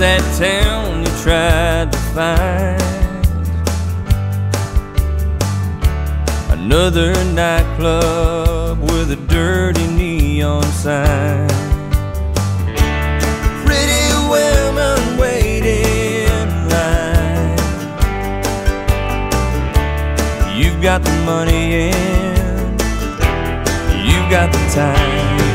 that town you tried to find? Another nightclub with a dirty neon sign. Pretty women waiting in line. You've got the money and you've got the time.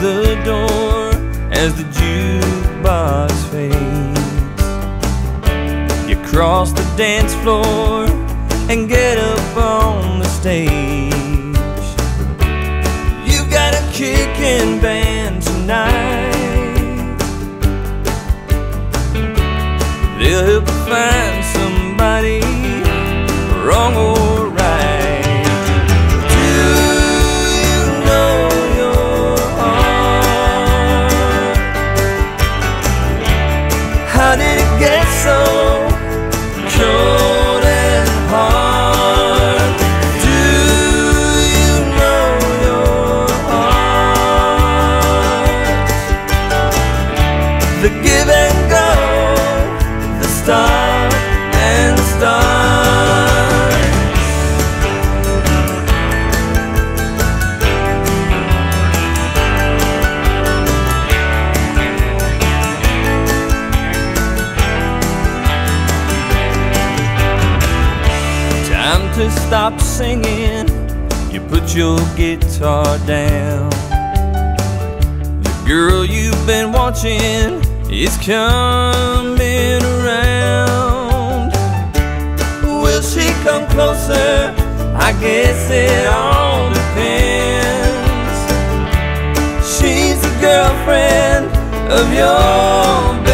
The door as the jukebox fades. You cross the dance floor and get up on the stage. You've got a kicking band tonight. They'll help you find somebody The give and go, the start and start. Time to stop singing. You put your guitar down. The girl you've been watching is coming around. Will she come closer? I guess it all depends. She's the girlfriend of your